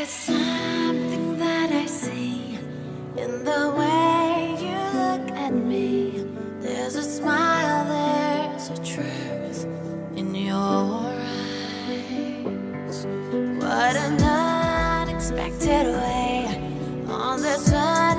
is something that I see in the way you look at me. There's a smile, there's a truth in your eyes. What an unexpected way on the sun.